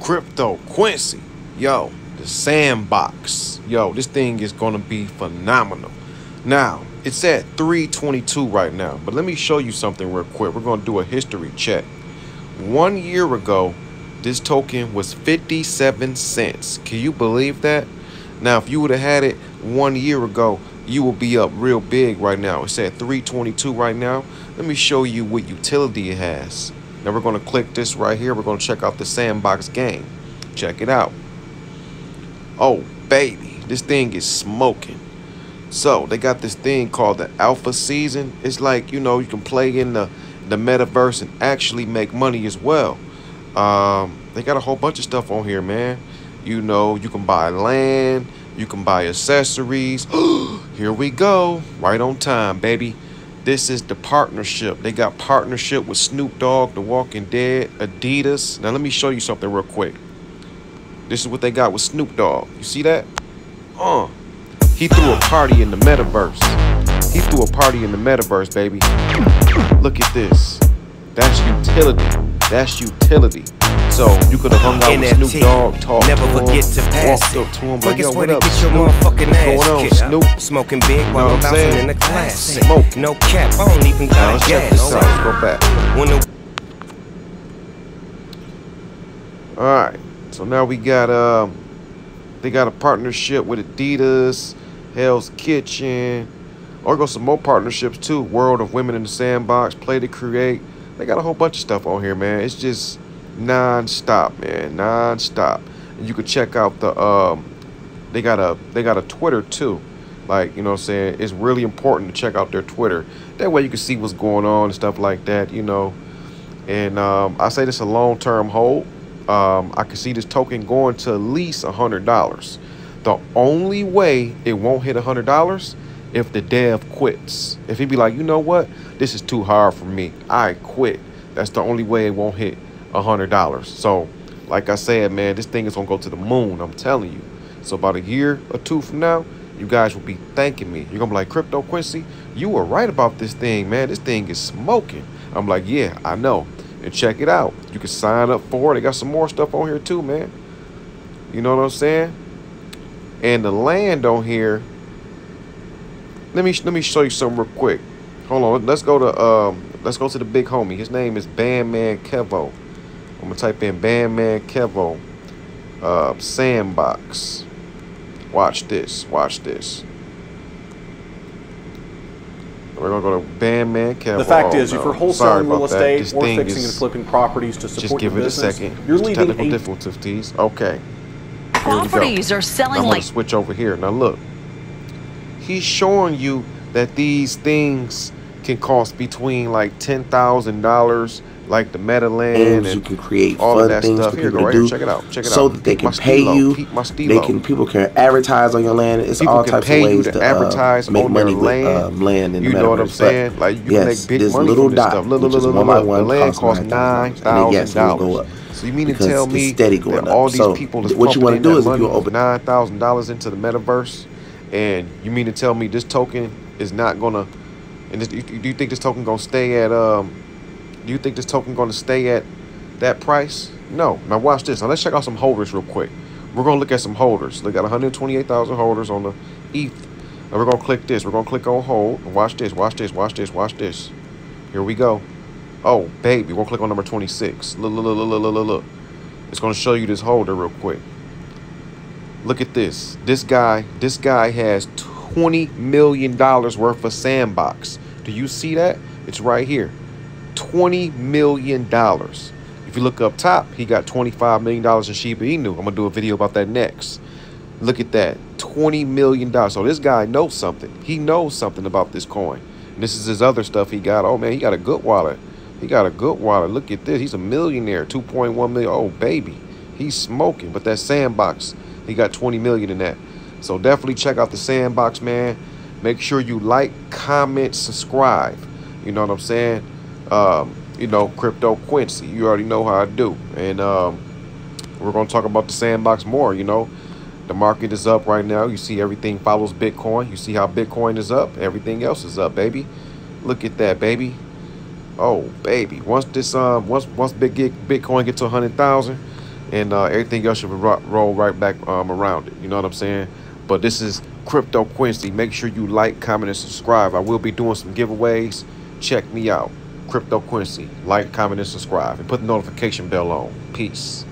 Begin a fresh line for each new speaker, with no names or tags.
Crypto Quincy. Yo, the sandbox. Yo, this thing is gonna be phenomenal. Now, it's at 322 right now, but let me show you something real quick. We're gonna do a history check. One year ago, this token was 57 cents. Can you believe that? Now, if you would have had it one year ago, you will be up real big right now. It's at 322 right now. Let me show you what utility it has. Now we're going to click this right here. We're going to check out the sandbox game. Check it out. Oh, baby. This thing is smoking. So they got this thing called the alpha season. It's like, you know, you can play in the, the metaverse and actually make money as well. Um, they got a whole bunch of stuff on here, man. You know, you can buy land. You can buy accessories. here we go. Right on time, baby. This is the partnership. They got partnership with Snoop Dogg, The Walking Dead, Adidas. Now let me show you something real quick. This is what they got with Snoop Dogg. You see that? Uh. He threw a party in the metaverse. He threw a party in the metaverse, baby. Look at this. That's utility. That's utility. So you could have hung out
NFT.
with Snoop Dogg, talked
Never
to
forget
him,
to pass
walked up to him, like, yo, what up,
get your
Snoop?
motherfucking
What's
ass
going on. Snoop?
Smoking big while I'm bouncing in the classic.
Smoke.
No cap, I don't even
Now
got
let's check this out. Let's go back.
When the
All right. So now we got um, they got a partnership with Adidas, Hell's Kitchen. Or go some more partnerships too. World of Women in the Sandbox, Play to Create. They got a whole bunch of stuff on here, man. It's just non-stop, man, non-stop. And you can check out the um, they got a they got a Twitter too. Like you know, what I'm saying it's really important to check out their Twitter. That way you can see what's going on and stuff like that. You know, and um, I say this a long-term hold. Um, I can see this token going to at least a hundred dollars. The only way it won't hit a hundred dollars if the dev quits. If he be like, you know what, this is too hard for me, I quit. That's the only way it won't hit a hundred dollars. So, like I said, man, this thing is gonna go to the moon. I'm telling you. So about a year or two from now, you guys will be thanking me. You're gonna be like, Crypto Quincy, you were right about this thing, man. This thing is smoking. I'm like, yeah, I know. And check it out. You can sign up for it. They got some more stuff on here too, man. You know what I'm saying? And the land on here. Let me let me show you something real quick. Hold on. Let's go to um. Let's go to the big homie. His name is Bandman Kevo. I'm gonna type in Bandman Kevo. Uh, sandbox. Watch this. Watch this. We're gonna go to Bandman Kevo.
The fact
Oh,
is, if
no.
you're wholesaling real estate or fixing
is-
and flipping properties to
Just
support
give
your
it a
business,
second.
you're
Just
leaving
technical
a
difficulties. Okay. Here we go.
Properties are
Now
selling
I'm
like
gonna switch over here. Now look, he's showing you that these things can cost between like ten thousand dollars, like the Metaland
games
and
you can create
all
fun
of that
things
stuff.
for
Here,
people
go
to
right
do
here. Check it out. Check it
so
out.
that they
Peep
can pay you they can people can advertise on your land it's
People
all types of ways
to
to,
advertise
uh, make money
land.
with um, land in
You
the
know what I'm saying?
But
Like you can
yes,
make big
this
money
little
from this little
dot,
stuff. Look,
which
look,
is
look,
one
look,
by
look.
one,
The land
costs
costs
$9,000.
nine thousand
yes, it will go
dollars. So you mean to tell me that all these people is
what you wanna
in
do is you open-
nine thousand dollars into the metaverse, and you mean to tell me this token is not gonna? And do you think this token gonna stay at um? Do you think this token gonna stay at that price? No. Now watch this. Now let's check out some holders real quick. We're gonna look at some holders. They got 128,000 holders on the ETH. And we're gonna click this. We're gonna click on hold. Watch this. Watch this. Watch this. Watch this. Here we go. Oh baby, we're gonna click on number 26. Look, look, look, look, look, look, look. It's gonna show you this holder real quick. Look at this. This guy. This guy has 20 million dollars worth of sandbox. Do you see that? It's right here. 20 million dollars. If you look up top, he got 25 million dollars in Shiba Inu. I'm gonna do a video about that next. Look at that, 20 million dollars. So this guy knows something. He knows something about this coin. And this is his other stuff he got. Oh man, he got a good wallet. He got a good wallet. Look at this. He's a millionaire. 2.1 million. Oh baby, he's smoking. But that sandbox, he got 20 million in that. So definitely check out the sandbox, man. Make sure you like, comment, subscribe. You know what I'm saying? Um, you know, Crypto Quincy. You already know how I do. And um, we're going to talk about the sandbox more, you know. The market is up right now. You see everything follows Bitcoin. You see how Bitcoin is up. Everything else is up, baby. Look at that, baby. Oh, baby. Once this um once once big Bitcoin get to 100,000, and uh, everything else should roll right back um, around it. You know what I'm saying? But this is Crypto Quincy. Make sure you like, comment, and subscribe. I will be doing some giveaways. Check me out. Crypto Quincy. Like, comment, and subscribe. And put the notification bell on. Peace.